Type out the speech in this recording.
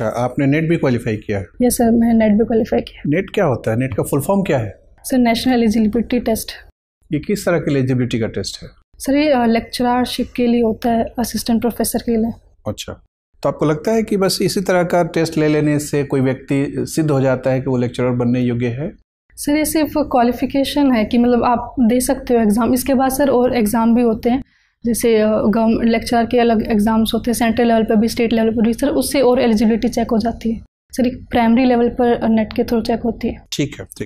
अच्छा आपने नेट भी क्वालिफाई किया? है यस सर मैं नेट भी क्वालिफाई किया। नेट क्या होता है? नेट का फुल फॉर्म क्या है? सर नेशनल एलिजिबिलिटी टेस्ट ये किस तरह की एलिजिबिलिटी का टेस्ट है? सर ये लेक्चररशिप के लिए होता है असिस्टेंट प्रोफेसर के लिए। अच्छा। तो आपको लगता है कि बस इसी तरह का टेस्ट ले लेने से कोई व्यक्ति सिद्ध हो जाता है कि वो लेक्चरर बनने योग्य है? सर ये सिर्फ़ क्वालिफिकेशन है कि मतलब आप दे सकते हो एग्ज़ाम इसके बाद सर और एग्ज़ाम भी होते हैं। जैसे गवर्नमेंट लेक्चर के अलग एग्ज़ाम्स होते हैं सेंट्रल लेवल पर भी स्टेट लेवल पर भी सर उससे और एलिजिबिलिटी चेक हो जाती है। सर एक प्राइमरी लेवल पर नेट के थ्रू चेक होती है। ठीक है